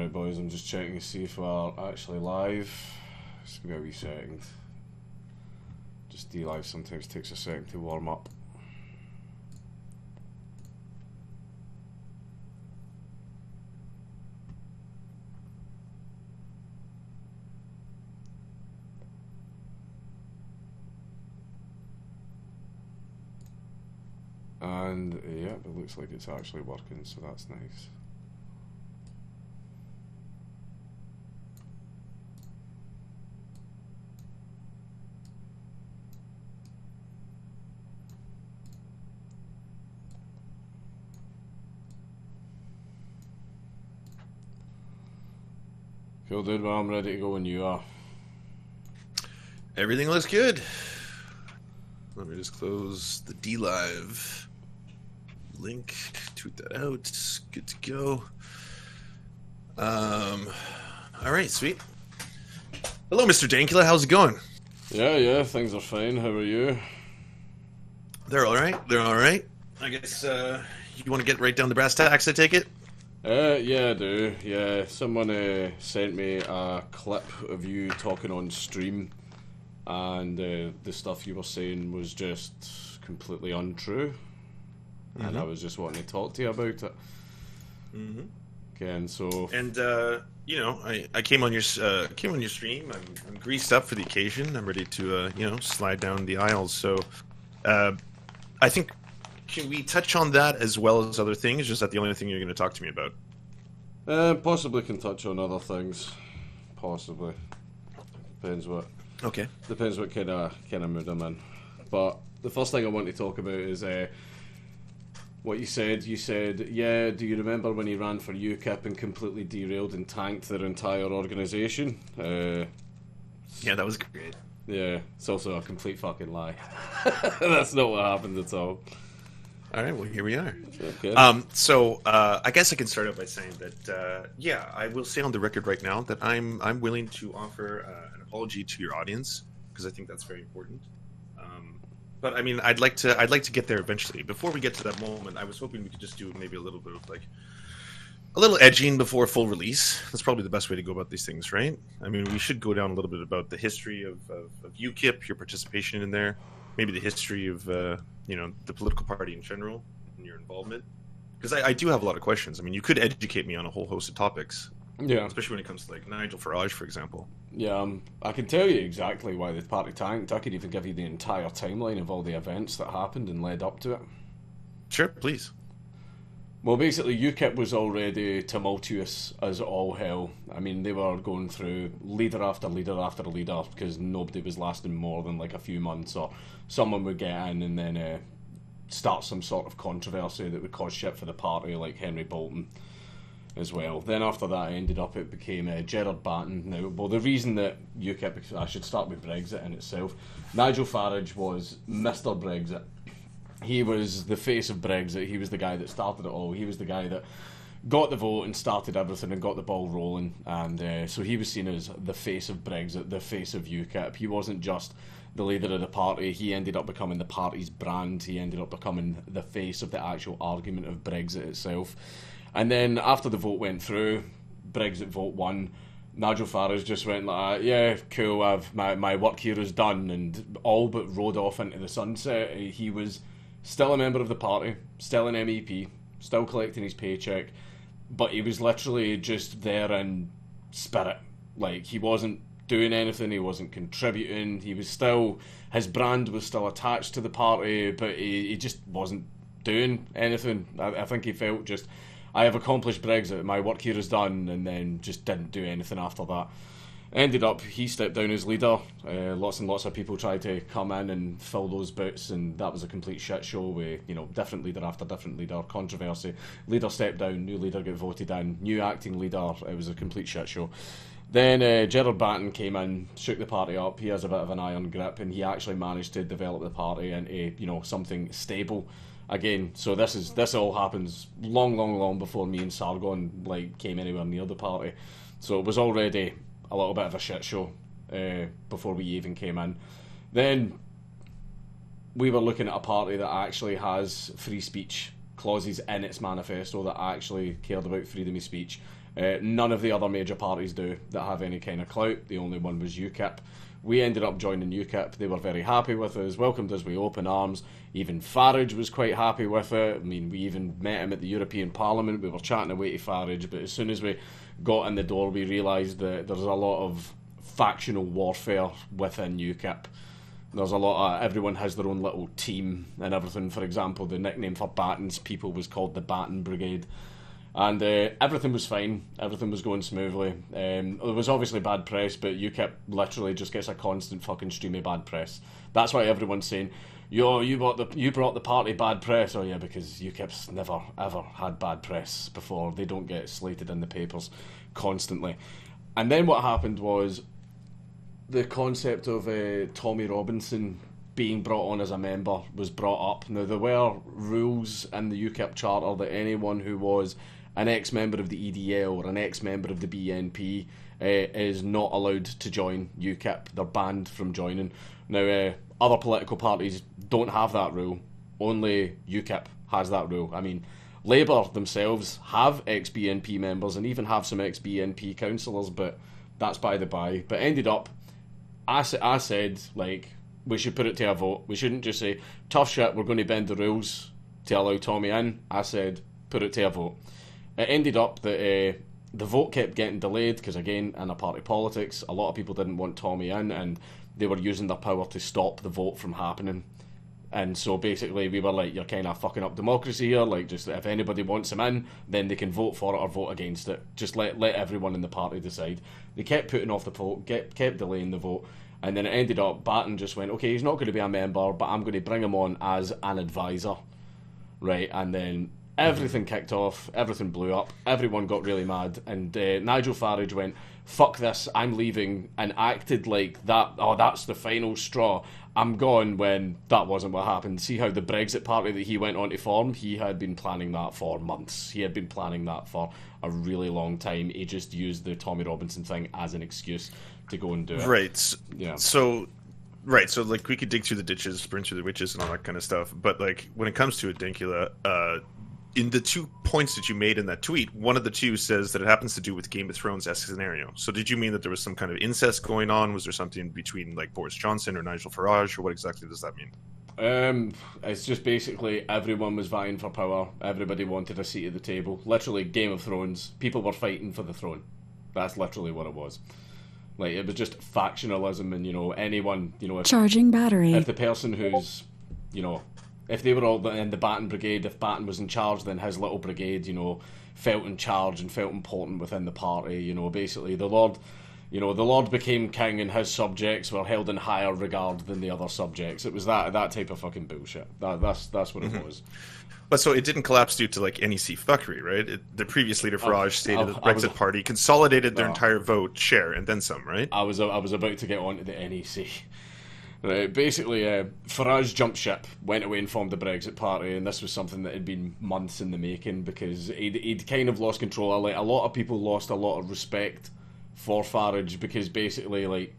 Alright, boys, I'm just checking to see if we're actually live. Just give me a wee second. Just DLive sometimes takes a second to warm up. And yeah, it looks like it's actually working, so that's nice. Dude. Well, I'm ready to go when you are. Everything looks good. Let me just close the DLive link, tweet that out. Good to go. Um, all right, sweet. Hello, Mr. Dankula. How's it going? Yeah, yeah, things are fine. How are you? They're all right. They're all right. I guess uh, you want to get right down the brass tacks. I take it. Uh, yeah, I do. Yeah, someone uh, sent me a clip of you talking on stream, and uh, the stuff you were saying was just completely untrue, and I was just wanting to talk to you about it. Mm-hmm. Okay, and so And uh, you know, I, I came on your uh, came on your stream. I'm, I'm greased up for the occasion. I'm ready to uh, you know slide down the aisles. So, uh, I think can we touch on that as well as other things? Just that the only thing you're going to talk to me about. uh, possibly can touch on other things. Possibly depends what Okay. depends what kind of kind of mood I'm in. But the first thing I want to talk about is uh, what you said. You said, yeah. Do you remember when he ran for UKIP and completely derailed and tanked their entire organisation? Uh, Yeah, that was great. yeah, it's also a complete fucking lie. That's not what happened at all. All right. Well, here we are. Okay. Um, so uh, I guess I can start out by saying that uh, yeah, I will say on the record right now that I'm I'm willing to offer uh, an apology to your audience because I think that's very important. Um, but I mean, I'd like to I'd like to get there eventually. Before we get to that moment, I was hoping we could just do maybe a little bit of like a little edging before full release. That's probably the best way to go about these things, right? I mean, we should go down a little bit about the history of, of, of UKIP, your participation in there, maybe the history of uh, you know the political party in general and your involvement. Because I, I do have a lot of questions. I mean, you could educate me on a whole host of topics, yeah, especially when it comes to like Nigel Farage, for example. yeah. Um, I can tell you exactly why the party tanked. I could even give you the entire timeline of all the events that happened and led up to it. Sure, please. Well, basically, UKIP was already tumultuous as all hell. I mean, they were going through leader after leader after leader because nobody was lasting more than like a few months, or someone would get in and then uh, start some sort of controversy that would cause shit for the party, like Henry Bolton as well. Then after that, I ended up it became uh, Gerard Batten. Now, well, the reason that UKIP, I should start with Brexit in itself. Nigel Farage was Mr. Brexit he was the face of Brexit. He was the guy that started it all. He was the guy that got the vote and started everything and got the ball rolling. And uh, so he was seen as the face of Brexit, the face of UKIP. He wasn't just the leader of the party. He ended up becoming the party's brand. He ended up becoming the face of the actual argument of Brexit itself. And then after the vote went through, Brexit vote won. Nigel Farage just went like, "Yeah, cool. I've my my work here is done," and all but rode off into the sunset. He was still a member of the party, still an MEP, still collecting his paycheck, but he was literally just there in spirit. Like he wasn't doing anything, he wasn't contributing. He was still his brand was still attached to the party, but he, he just wasn't doing anything. I, I think he felt just I have accomplished Brexit, my work here is done, and then just didn't do anything after that. Ended up, he stepped down as leader. Uh, lots and lots of people tried to come in and fill those boots, and that was a complete shit show with you know different leader after different leader, controversy. Leader stepped down, new leader got voted in, new acting leader. It was a complete shit show. Then uh, Gerard Batten came in, shook the party up. He has a bit of an iron grip, and he actually managed to develop the party into you know something stable again. So this is this all happens long, long, long before me and Sargon like came anywhere near the party. So it was already a little bit of a shit show uh, before we even came in. Then we were looking at a party that actually has free speech clauses in its manifesto that actually cared about freedom of speech. Uh, none of the other major parties do that have any kind of clout. The only one was UKIP. We ended up joining UKIP. They were very happy with us, welcomed us with open arms. Even Farage was quite happy with it. I mean, we even met him at the European Parliament. We were chatting away to Farage, but as soon as we got in the door, we realised that there's a lot of factional warfare within UKIP. There's a lot of everyone has their own little team and everything. For example, the nickname for Batten's people was called the Batten Brigade, and uh, everything was fine. Everything was going smoothly. Um, there was obviously bad press, but UKIP literally just gets a constant fucking stream of bad press. That's why everyone's saying, "Yo, you brought the you brought the party bad press." Oh yeah, because UKIP's never ever had bad press before. They don't get slated in the papers constantly. And then what happened was the concept of uh, Tommy Robinson being brought on as a member was brought up. Now there were rules in the UKIP charter that anyone who was an ex-member of the EDL or an ex-member of the BNP uh, is not allowed to join UKIP. They're banned from joining. Now uh, other political parties don't have that rule. Only UKIP has that rule. I mean. Labour themselves have ex BNP members and even have some ex BNP councillors, but that's by the by. But ended up I, I said, like, we should put it to a vote. We shouldn't just say, tough shit, we're going to bend the rules to allow Tommy in. I said, put it to a vote. It ended up that uh, the vote kept getting delayed because, again, in a party politics, a lot of people didn't want Tommy in and they were using their power to stop the vote from happening. And so basically, we were like, you're kind of fucking up democracy here. Like, just if anybody wants him in, then they can vote for it or vote against it. Just let let everyone in the party decide. They kept putting off the vote, kept, kept delaying the vote. And then it ended up, Batten just went, okay, he's not going to be a member, but I'm going to bring him on as an advisor. Right? And then everything kicked off, everything blew up, everyone got really mad, and uh, Nigel Farage went, fuck this, I'm leaving, and acted like that, oh, that's the final straw. I'm gone when that wasn't what happened. See how the Brexit party that he went on to form, he had been planning that for months. He had been planning that for a really long time. He just used the Tommy Robinson thing as an excuse to go and do it. Right. Yeah. So right so like we could dig through the ditches sprint through the witches and all that kind of stuff but like when it comes to Adinkula, uh in the two points that you made in that tweet one of the two says that it happens to do with game of thrones esque scenario so did you mean that there was some kind of incest going on was there something between like boris johnson or nigel farage or what exactly does that mean um, it's just basically everyone was vying for power. Everybody wanted a seat at the table. Literally, Game of Thrones. People were fighting for the throne. That's literally what it was. Like it was just factionalism, and you know anyone, you know, if, charging battery. If the person who's, you know, if they were all in the Batten brigade, if Batten was in charge, then his little brigade, you know, felt in charge and felt important within the party. You know, basically the Lord, you know, the Lord became king, and his subjects were held in higher regard than the other subjects. It was that that type of fucking bullshit. That, that's that's what it mm-hmm. was. But so it didn't collapse due to like NEC fuckery, right? It, the previous leader Farage stated that the Brexit was, Party consolidated their uh, entire vote share and then some, right? I was I was about to get on to the NEC. Right, basically, uh, Farage jumped ship, went away and formed the Brexit Party, and this was something that had been months in the making because he'd, he'd kind of lost control. Like a lot of people lost a lot of respect for Farage because basically, like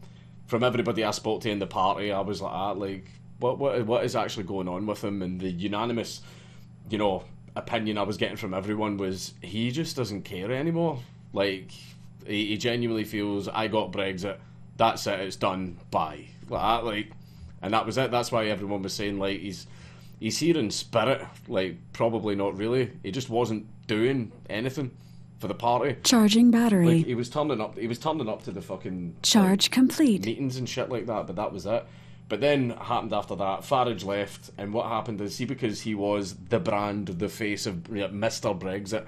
from everybody I spoke to in the party, I was like, ah, like what what what is actually going on with him? And the unanimous you know, opinion I was getting from everyone was he just doesn't care anymore. Like he, he genuinely feels I got Brexit, that's it, it's done. Bye. Like that, like, and that was it. That's why everyone was saying like he's he's here in spirit. Like probably not really. He just wasn't doing anything for the party. Charging battery. Like, he was turning up. He was turning up to the fucking charge like, complete meetings and shit like that. But that was it. But then happened after that, Farage left, and what happened is he because he was the brand, the face of you know, Mr. Brexit.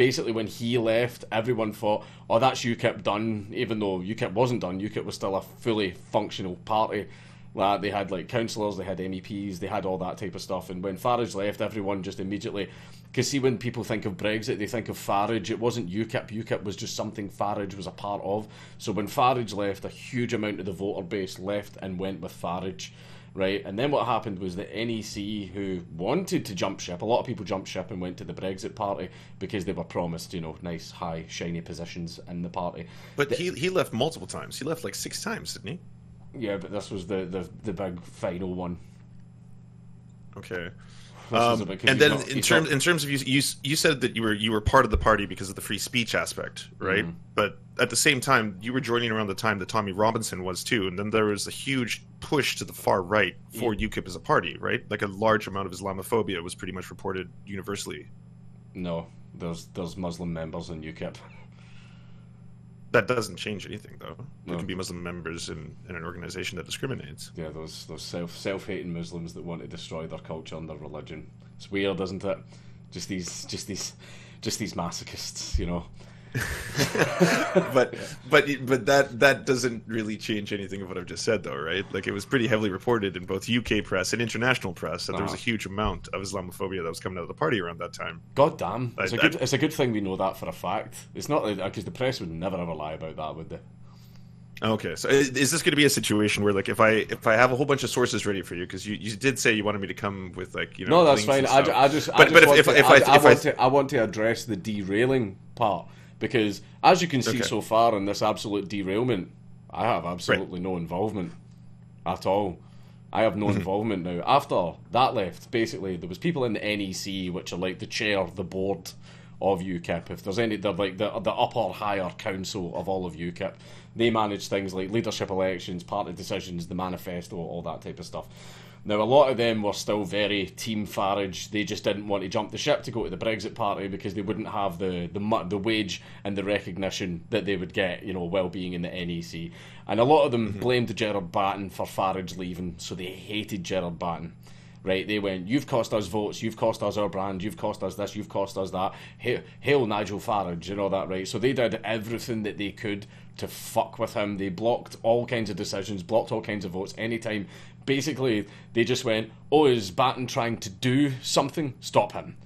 Basically, when he left, everyone thought, "Oh, that's UKIP done." Even though UKIP wasn't done, UKIP was still a fully functional party. Like, they had like councillors, they had MEPs, they had all that type of stuff. And when Farage left, everyone just immediately because see, when people think of Brexit, they think of Farage. It wasn't UKIP. UKIP was just something Farage was a part of. So when Farage left, a huge amount of the voter base left and went with Farage, right? And then what happened was the NEC, who wanted to jump ship, a lot of people jumped ship and went to the Brexit party because they were promised, you know, nice, high, shiny positions in the party. But the, he he left multiple times. He left like six times, didn't he? Yeah, but this was the the, the big final one. Okay. Um, and then in terms in terms of you, you you said that you were you were part of the party because of the free speech aspect, right? Mm-hmm. But at the same time, you were joining around the time that Tommy Robinson was too, and then there was a huge push to the far right for yeah. UKIP as a party, right? Like a large amount of Islamophobia was pretty much reported universally. No, there's there's Muslim members in UKIP. That doesn't change anything, though. There can be Muslim members in, in an organization that discriminates. Yeah, those those self self hating Muslims that want to destroy their culture and their religion. It's weird, isn't it? Just these just these just these masochists, you know. but but but that that doesn't really change anything of what I've just said, though, right? Like it was pretty heavily reported in both UK press and international press that there was a uh-huh. huge amount of Islamophobia that was coming out of the party around that time. God damn, it's, I, a, good, I, it's a good thing we know that for a fact. It's not because the press would never ever lie about that, would they? Okay, so is this going to be a situation where, like, if I if I have a whole bunch of sources ready for you, because you, you did say you wanted me to come with like you know no that's fine. I, I just but I just but if, if, to, if, I, I, I, want to I want to address the derailing part because as you can see okay. so far in this absolute derailment, I have absolutely right. no involvement at all. I have no mm-hmm. involvement now. After that left, basically there was people in the NEC, which are like the chair, the board of UKIP. If there's any, they're like the the upper higher council of all of UKIP. They manage things like leadership elections, party decisions, the manifesto, all that type of stuff. Now, a lot of them were still very Team Farage. They just didn't want to jump the ship to go to the Brexit Party because they wouldn't have the the, the wage and the recognition that they would get, you know, while being in the NEC. And a lot of them mm-hmm. blamed Gerard Batten for Farage leaving, so they hated Gerard Batten. Right? They went, "You've cost us votes. You've cost us our brand. You've cost us this. You've cost us that. Hail, hail Nigel Farage and all that." Right? So they did everything that they could to fuck with him. They blocked all kinds of decisions, blocked all kinds of votes. Anytime basically they just went, "Oh, is Batten trying to do something? Stop him."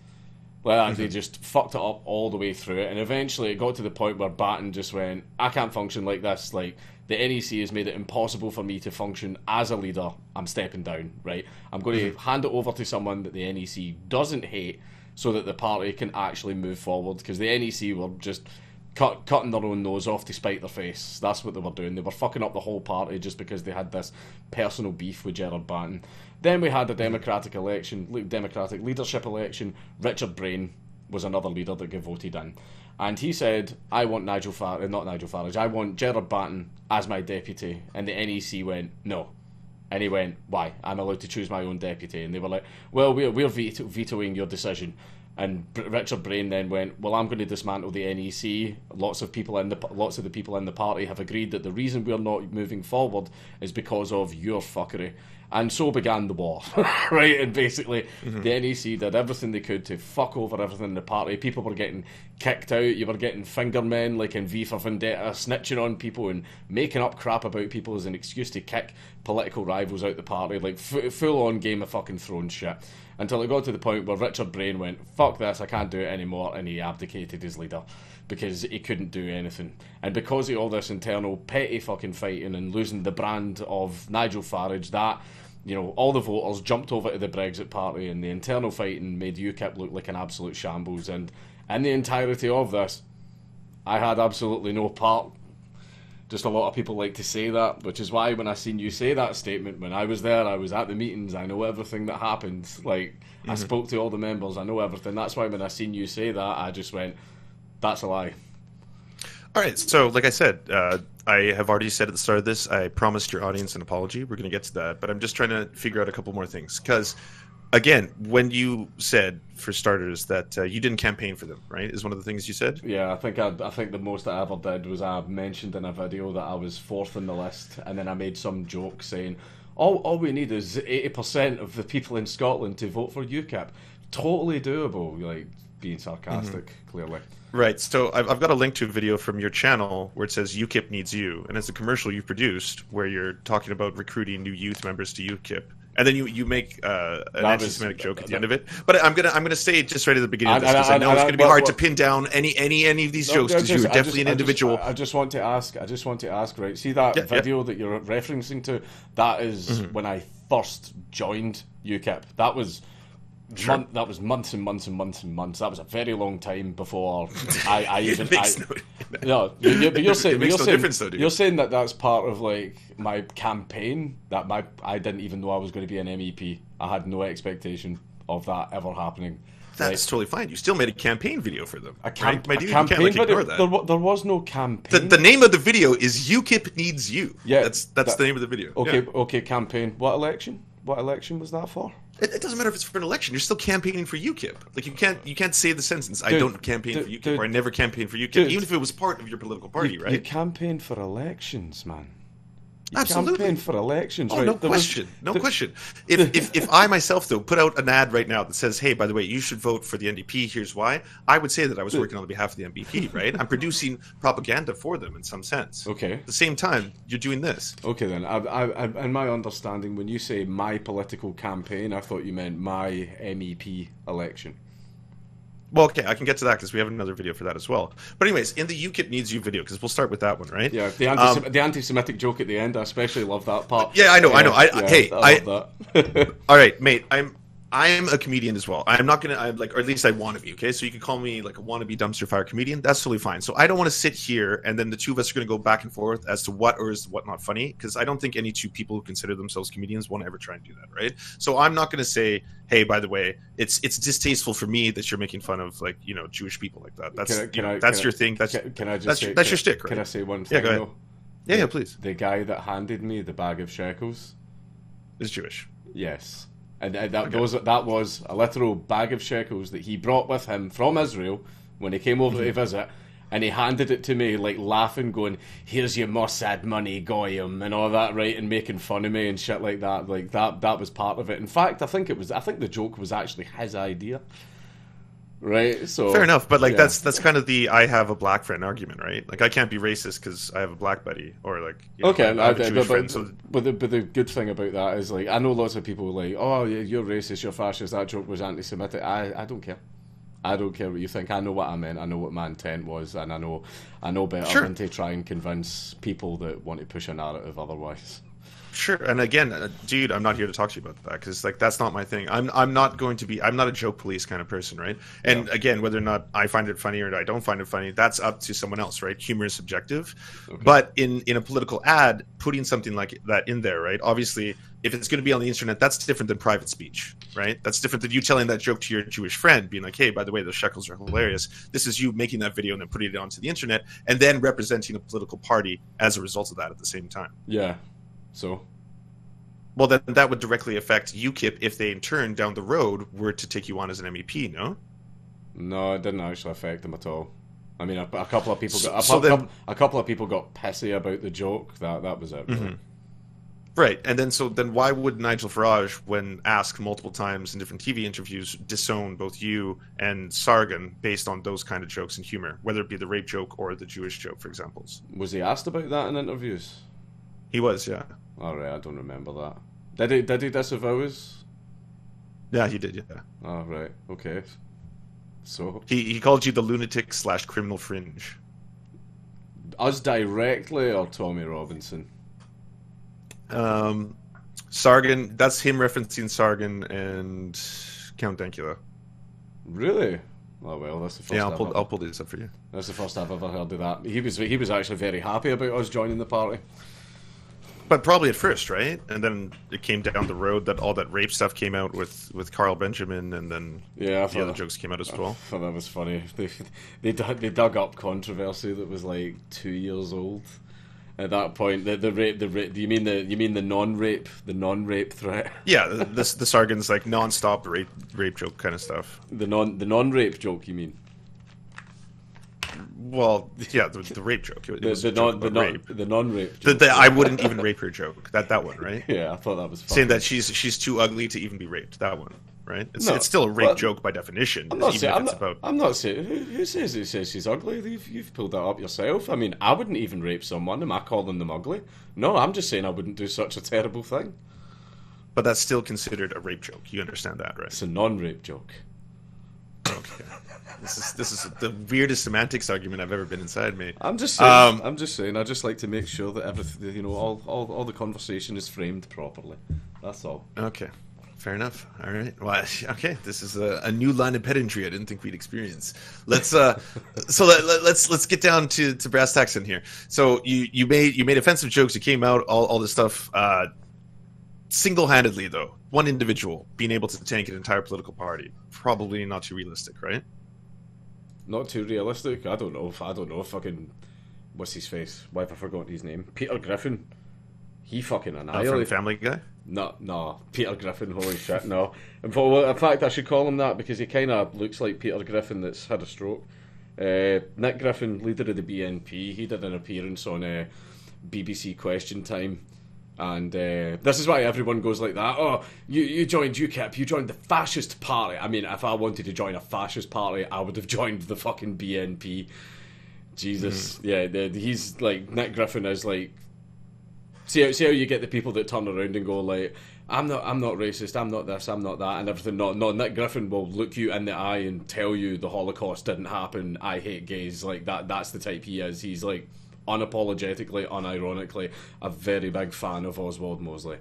Well, mm-hmm. they just fucked it up all the way through it, and eventually it got to the point where Batten just went, "I can't function like this. Like the NEC has made it impossible for me to function as a leader. I'm stepping down. Right? I'm going to mm-hmm. hand it over to someone that the NEC doesn't hate." So that the party can actually move forward, because the NEC were just cut, cutting their own nose off to spite their face. That's what they were doing. They were fucking up the whole party just because they had this personal beef with Gerard Batten. Then we had a democratic election, democratic leadership election. Richard Braine was another leader that got voted in. And he said, I want Nigel Farage, uh, not Nigel Farage, I want Gerard Batten as my deputy. And the NEC went, no. And he went, why? I'm allowed to choose my own deputy. And they were like, well, we're, we're veto- vetoing your decision. And Richard Braine then went, "Well, I'm going to dismantle the NEC. Lots of people in the lots of the people in the party have agreed that the reason we're not moving forward is because of your fuckery." And so began the war, right? And basically, mm-hmm. the NEC did everything they could to fuck over everything in the party. People were getting kicked out. You were getting fingermen, like in V for Vendetta, snitching on people and making up crap about people as an excuse to kick political rivals out the party, like f- full on Game of fucking Thrones shit until it got to the point where Richard Braine went, fuck this, I can't do it anymore, and he abdicated as leader because he couldn't do anything. And because of all this internal petty fucking fighting and losing the brand of Nigel Farage, that you know, all the voters jumped over to the Brexit Party, and the internal fighting made UKIP look like an absolute shambles. And in the entirety of this, I had absolutely no part just a lot of people like to say that, which is why when I seen you say that statement, when I was there, I was at the meetings, I know everything that happened. Like mm-hmm. I spoke to all the members, I know everything. That's why when I seen you say that, I just went, "That's a lie." All right, so like I said, uh, I have already said at the start of this, I promised your audience an apology. We're going to get to that, but I'm just trying to figure out a couple more things because again, when you said, for starters, that uh, you didn't campaign for them, right? Is one of the things you said. Yeah, I think I, I think the most I ever did was I mentioned in a video that I was fourth in the list, and then I made some joke saying, "All all we need is eighty percent of the people in Scotland to vote for UKIP." Totally doable, like being sarcastic, mm-hmm. clearly. Right. So I've, I've got a link to a video from your channel where it says UKIP needs you, and it's a commercial you produced where you're talking about recruiting new youth members to UKIP and then you you make uh, an anti-Semitic joke at the end of it. But I'm gonna I'm gonna say it just right at the beginning of this because I, I, know it's gonna be hard to pin down any any any of these no, jokes because you're definitely just, an individual. I just, I just, want to ask. I just want to ask. Right, see that yeah, video yeah. that you're referencing to? That is mm-hmm. when I first joined UKIP. That was Sure. Month, that was months and months and months and months. That was a very long time before I, I even. I, no, you, but you're saying, you're, no saying though, you're saying that that's part of like my campaign. That my I didn't even know I was going to be an MEP. I had no expectation of that ever happening. That's totally fine. You still made a campaign video for them. A, cam- right? My a campaign like, video. ignore that. There, there was no campaign. The, the name of the video is UKIP needs you. Yeah, that's that's that- the name of the video. okay, Yeah. okay, campaign. What election? What election was that for? It, it doesn't matter if it's for an election. You're still campaigning for UKIP. Like you can't you can't say the sentence "I Dude, don't campaign dude, for UKIP" dude. or "I never campaign for UKIP," even if it was part of your political party, you, right? You campaign for elections, man. You Absolutely. campaign for elections, Oh, right? no There was- question. no the- question. If, if if I myself though put out an ad right now that says, "Hey, by the way, you should vote for the NDP. Here's why," I would say that I was working on behalf of the NDP, right? I'm producing propaganda for them in some sense. Okay. At the same time, you're doing this. Okay then. I, I, I, in my understanding, when you say my political campaign, I thought you meant my MEP election. Well, okay, I can get to that because we have another video for that as well. But anyways, in the UKIP needs you video, because we'll start with that one, right? Yeah, the Um, anti the anti-Semitic joke at the end. I especially love that part. Yeah, I know, I know. I- yeah, hey, I- love that. All right, mate. I'm I'm a comedian as well. I'm not gonna. I'm like, or at least I want to be. Okay, so you can call me like a wannabe dumpster fire comedian. That's totally fine. So I don't want to sit here and then the two of us are gonna go back and forth as to what or is what not funny because I don't think any two people who consider themselves comedians want to ever try and do that, right? So I'm not gonna say, hey, by the way, it's it's distasteful for me that you're making fun of like you know Jewish people like that. That's Can I- you can know I- that's your I- thing. That's Can, can I just that's say, your- that's can- your shtick, Can? I say one thing? Yeah, go ahead. though? yeah, yeah, please. The guy that handed me the bag of shekels. is Jewish. Yes, and, and that those that was a literal bag of shekels that he brought with him from Israel when he came over to mm-hmm. visit, and he handed it to me like laughing, going, "Here's your Mossad money, goyim," and all that, right, and making fun of me and shit like that. Like that that was part of it. In fact, I think it was. I think the joke was actually his idea. Right, so Fair enough, but like yeah. that's that's kind of the I have a black friend argument, right? Like I can't be racist because I have a black buddy, or like you know, Okay, I have a I- Jewish but, friend. So but, the, but the good thing about that is like I know lots of people like, oh, yeah, you're racist, you're fascist. That joke was anti-Semitic. I, I don't care. I don't care what you think. I know what I meant. I know what my intent was, and I know I know better Sure. than to try and convince people that want to push a narrative otherwise. Sure, and again, uh, dude, I'm not here to talk to you about that because like that's not my thing. I'm I'm not going to be. I'm not a joke police kind of person, right? And again, whether or not I find it funny or I don't find it funny, that's up to someone else, right? Humor is subjective. But in in a political ad, putting something like that in there, right? Obviously, if it's going to be on the internet, that's different than private speech, right? That's different than you telling that joke to your Jewish friend, being like, "Hey, by the way, those shekels are hilarious." This is you making that video and then putting it onto the internet, and then representing a political party as a result of that at the same time. Yeah. So Well, then that would directly affect UKIP if they, in turn, down the road, were to take you on as an MEP. No, no, it didn't actually affect them at all. I mean, a, a couple of people So- got a, so cou- then- couple, a couple of people got pissy about the joke. That that was it. really. Mhm. right? And then, so then, why would Nigel Farage, when asked multiple times in different TV interviews, disown both you and Sargon based on those kind of jokes and humor, whether it be the rape joke or the Jewish joke, for examples? Was he asked about that in interviews? He was, yeah, All right, I don't remember that. Did he? Did he disavow us? yeah, he did, yeah. Oh, right. Okay. So, He he called you the lunatic slash criminal fringe. us directly or Tommy Robinson? Um, Sargon, that's him referencing Sargon and Count Dankula. Really? Oh well, that's the first. Yeah, I'll pull I'll pull this up for you. That's the first I've ever heard of that. He was he was actually very happy about us joining the party. But probably at first, right? And then it came down the road that all that rape stuff came out with with Carl Benjamin, and then Yeah, the other thought, jokes came out as I well. thought that was funny. They they dug, they dug up controversy that was like two years old. At that point, the the rape the rape. Do you mean the you mean the non rape the non rape threat? Yeah, the, this the Sargon's like non-stop rape rape joke kind of stuff. The non the non rape joke. You mean Well, yeah, the, the rape joke. It the the non, the, non, rape. the non rape. The, the I wouldn't even rape her joke. That that one, right? Yeah, I thought that was funny. Saying that she's she's too ugly to even be raped. That one, right? It's, No, it's still a rape well, joke by definition. I'm not even saying. I'm it's not, about I'm not saying. Who, who says it says she's ugly? You've, you've pulled that up yourself. I mean, I wouldn't even rape someone. Am I calling them ugly? No, I'm just saying I wouldn't do such a terrible thing. but that's still considered a rape joke. You understand that, right? It's a non-rape joke. Okay. This is this is the weirdest semantics argument I've ever been inside, mate. I'm just saying. Um, I'm just saying. I just like to make sure that everything, you know, all, all, all the conversation is framed properly. That's all. Okay. Fair enough. All right. Well, okay. This is a, a new line of pedantry I didn't think we'd experience. Let's uh, so let, let, let's let's get down to, to brass tacks in here. So you you made you made offensive jokes. You came out all all this stuff. Uh, single-handedly though, one individual being able to tank an entire political party, probably not too realistic, right? Not too realistic. I don't know. If, I don't know. Fucking what's his face? Why have I forgotten his name? Peter Griffin. He fucking annihilated. Family Guy. No, no, Peter Griffin. Holy shit, no. In fact, well, in fact, I should call him that because he kind of looks like Peter Griffin that's had a stroke. Uh, Nick Griffin, leader of the BNP, he did an appearance on uh, BBC Question Time. And uh, this is why everyone goes like that. Oh, you, you joined UKIP, you joined the fascist party. I mean, if I wanted to join a fascist party, I would have joined the fucking BNP. Jesus, yeah, the, he's like Nick Griffin is like See how, see how you get the people that turn around and go like, "I'm not, I'm not racist. I'm not this. I'm not that," and everything. No, no. Nick Griffin will look you in the eye and tell you the Holocaust didn't happen. I hate gays. Like that. That's the type he is. He's like unapologetically, unironically, a very big fan of Oswald Mosley.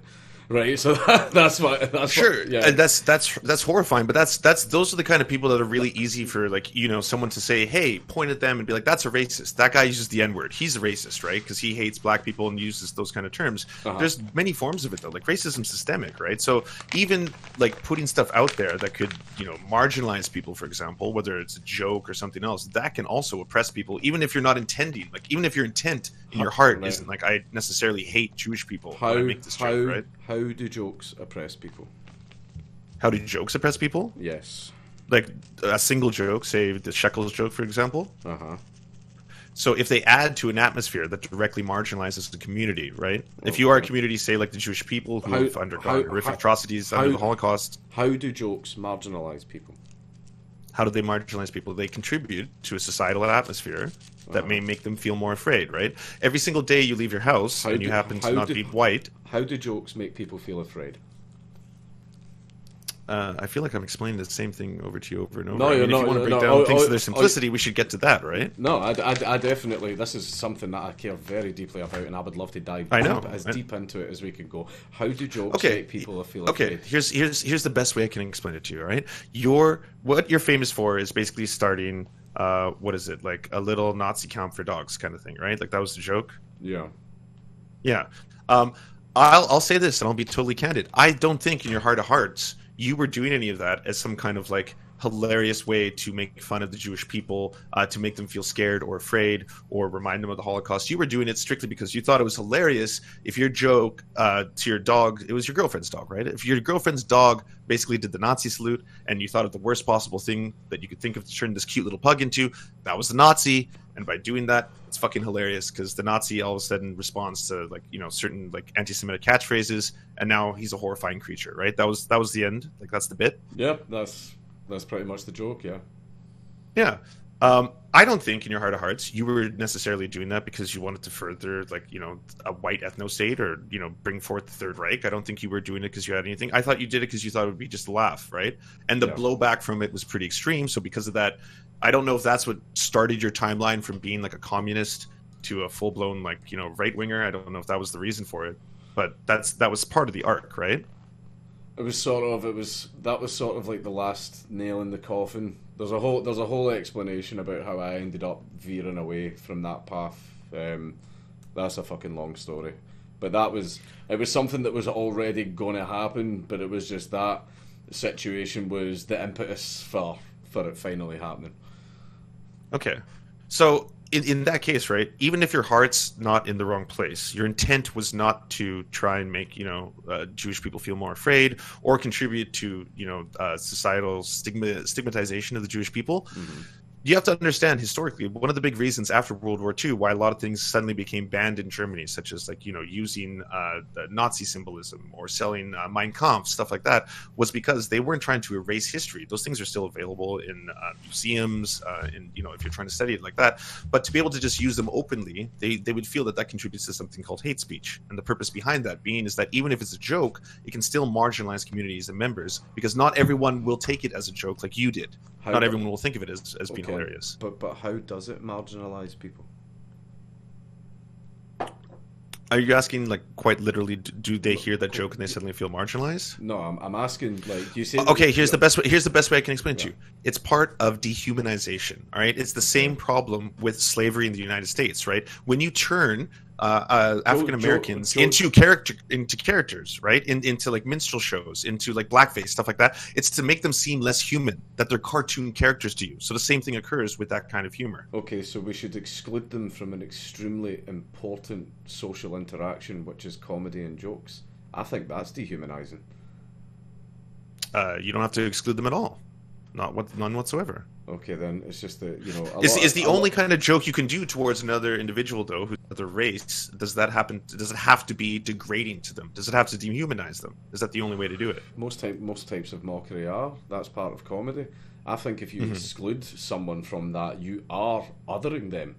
Right. So that, that's what. That's Sure, What, yeah. and that's that's that's horrifying. But that's that's those are the kind of people that are really easy for like you know someone to say, hey, point at them and be like, that's a racist. That guy uses the n word. He's a racist, right? Because he hates black people and uses those kind of terms. Uh-huh. There's many forms of it though. Like racism systemic, right? So even like putting stuff out there that could you know marginalize people, for example, whether it's a joke or something else, that can also oppress people, even if you're not intending. Like even if your intent in your heart isn't like I necessarily hate Jewish people how I make this how joke, right? how do jokes oppress people? How do jokes oppress people? Yes. like a single joke, say the shekels joke, for example. Uh huh. So if they add to an atmosphere that directly marginalizes the community, right? If you are a community, say like the Jewish people who How- have undergone how- horrific how- atrocities under how- the Holocaust, How do jokes marginalize people? how do they marginalize people? They contribute to a societal atmosphere that may make them feel more afraid, right? Every single day you leave your house How and you do- happen to not do- be white, How do jokes make people feel afraid? uh, I feel like I'm explaining the same thing over to you over and over. No, I mean, you're if not- you want to break not. down Oh, things oh, to their oh, simplicity, we should get to that, right? No, I, I, I definitely. This is something that I care very deeply about, and I would love to dive I know. deep, as deep into it as we can go. How do jokes Okay. make people feel Okay, afraid? here's here's here's the best way I can explain it to you. All right, your what you're famous for is basically starting. Uh, what is it like a little Nazi camp for dogs kind of thing, right? Like that was the joke. Yeah. Yeah. Um, I'll I'll say this, and I'll be totally candid. I don't think in your heart of hearts you were doing any of that as some kind of like hilarious way to make fun of the Jewish people, uh, to make them feel scared or afraid, or remind them of the Holocaust. You were doing it strictly because you thought it was hilarious. If your joke uh, to your dog, it was your girlfriend's dog, right? If your girlfriend's dog basically did the Nazi salute, and you thought of the worst possible thing that you could think of to turn this cute little pug into, that was the Nazi. And by doing that, it's fucking hilarious because the Nazi all of a sudden responds to like you know certain like anti-Semitic catchphrases, and now he's a horrifying creature, right? That was that was the end. Like that's the bit. Yep. That's that's pretty much the joke. Yeah. Yeah. Um, I don't think in your heart of hearts you were necessarily doing that because you wanted to further, like, you know, a white ethno state or, you know, bring forth the Third Reich. I don't think you were doing it because you had anything. I thought you did it because you thought it would be just a laugh, right? And the Yeah. blowback from it was pretty extreme. So because of that, I don't know if that's what started your timeline from being like a communist to a full blown, like, you know, right winger. I don't know if that was the reason for it, but that's that was part of the arc, right? It was sort of it was that was sort of like the last nail in the coffin. There's a whole there's a whole explanation about how I ended up veering away from that path. Um, that's a fucking long story, but that was it was something that was already going to happen, but it was just that situation was the impetus for for it finally happening. Okay. So in, in that case, right, even if your heart's not in the wrong place, your intent was not to try and make, you know, uh, Jewish people feel more afraid or contribute to, you know, uh, societal stigma, stigmatization of the Jewish people. You have to understand historically, one of the big reasons after World War II why a lot of things suddenly became banned in Germany, such as like, you know, using uh, the Nazi symbolism or selling uh, Mein Kampf, stuff like that, was because they weren't trying to erase history. Those things are still available in uh, museums, uh, in you know, if you're trying to study it like that. But to be able to just use them openly, they they would feel that that contributes to something called hate speech. And the purpose behind that being is that even if it's a joke, it can still marginalize communities and members because not everyone will take it as a joke like you did. How not everyone will think of it as, as being Okay. hilarious. But but how does it marginalize people? Are you asking like quite literally? Do they hear that joke and they suddenly feel marginalized? No, I'm, I'm asking like you say. Okay, here's the best way. Here's the best way I can explain to Yeah. you. It's part of dehumanization. All right, it's the same problem with slavery in the United States. Right, when you turn uh, uh, African Americans into character into characters, right? In, into like minstrel shows, into like blackface stuff like that. It's to make them seem less human, that they're cartoon characters to you. So the same thing occurs with that kind of humor. Okay, so we should exclude them from an extremely important social interaction, which is comedy and jokes. I think that's dehumanizing. Uh, you don't have to exclude them at all, not what none whatsoever. Okay, then it's just that you know. Is, is the lot- only kind of joke you can do towards another individual though, who's another race? Does that happen? Does it have to be degrading to them? Does it have to dehumanize them? Is that the only way to do it? most type most types of mockery are. That's part of comedy. I think if you Mm-hmm. exclude someone from that, you are othering them.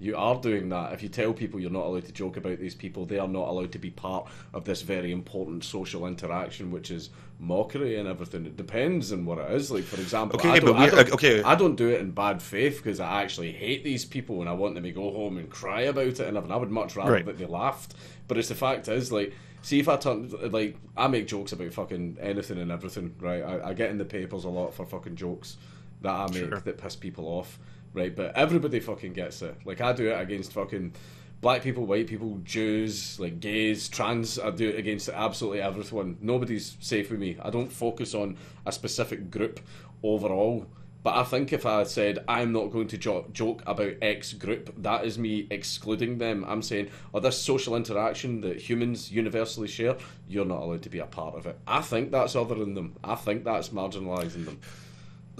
You are doing that. If you tell people you're not allowed to joke about these people, they are not allowed to be part of this very important social interaction, which is mockery and everything. It depends on what it is. Like, for example, Okay, I don't, I don't, okay. I don't do it in bad faith because I actually hate these people and I want them to go home and cry about it and everything. I would much rather Right. that they laughed. But it's the fact is, like, see if I turn, like, I make jokes about fucking anything and everything, right? I, I get in the papers a lot for fucking jokes that I make Sure. that piss people off, right? But everybody fucking gets it. Like, I do it against fucking black people, white people, Jews, like gays, trans. I do it against absolutely everyone. Nobody's safe with me. I don't focus on a specific group overall. But I think if I said I'm not going to jo- joke about X group, that is me excluding them. I'm saying, oh, this social interaction that humans universally share, you're not allowed to be a part of it. I think that's othering them. I think that's marginalising them.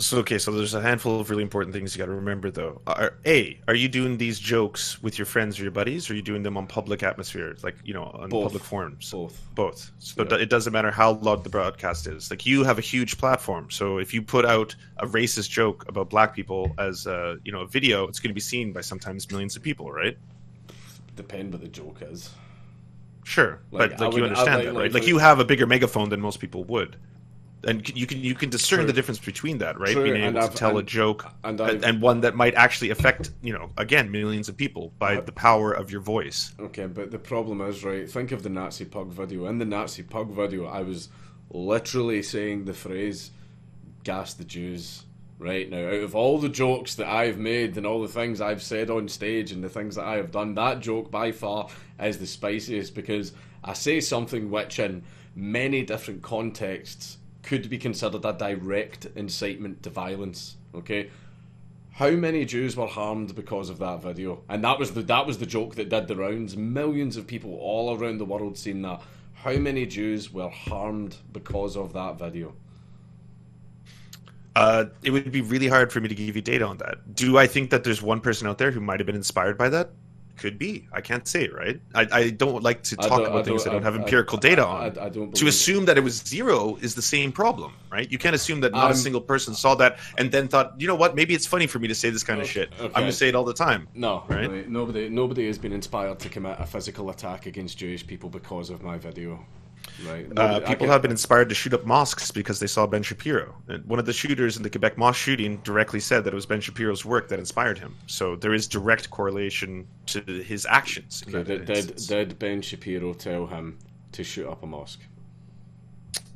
So okay, so there's a handful of really important things you got to remember though. Are, a, are you doing these jokes with your friends or your buddies, or are you doing them on public atmosphere, like you know, on Both. public forums? Both. Both. So Yeah. it doesn't matter how loud the broadcast is. Like you have a huge platform, so if you put out a racist joke about black people as a you know a video, it's going to be seen by sometimes millions of people, right? Depend what the joke is. Sure, Like, but like you would- I understand like- that, like, right? Like for- you have a bigger megaphone than most people would, and you can you can discern True. the difference between that, right? True, Being and able to I've- tell a joke and and, and one that might actually affect you know again millions of people by the power of your voice. Okay, but the problem is, right, think of the Nazi pug video. In the Nazi pug video, I was literally saying the phrase, gas the Jews. Right now, out of all the jokes that I've made and all the things I've said on stage and the things that I have done, that joke by far is the spiciest because I say something which, in many different contexts, could be considered a direct incitement to violence. Okay, how many Jews were harmed because of that video? And that was the that was the joke that did the rounds. Millions of people all around the world seen that. How many Jews were harmed because of that video? Uh, it would be really hard for me to give you data on that. Do I think that there's one person out there who might have been inspired by that? Could be. I can't say, right? I, I don't like to talk about I things I don't- have empirical data on. I- I don't to assume that it was zero is the same problem, right? You can't assume that not I'm- a um, single person saw that and then thought, you know what, maybe it's funny for me to say this kind of shit. okay. I'm going to say it all the time. No, Right? right? Nobody, nobody has been inspired to commit a physical attack against Jewish people because of my video. Right? Uh, people have been inspired to shoot up mosques because they saw Ben Shapiro. And one of the shooters in the Quebec mosque shooting directly said that it was Ben Shapiro's work that inspired him. So there is direct correlation to his actions. Okay, that did, did, did Ben Shapiro tell him to shoot up a mosque?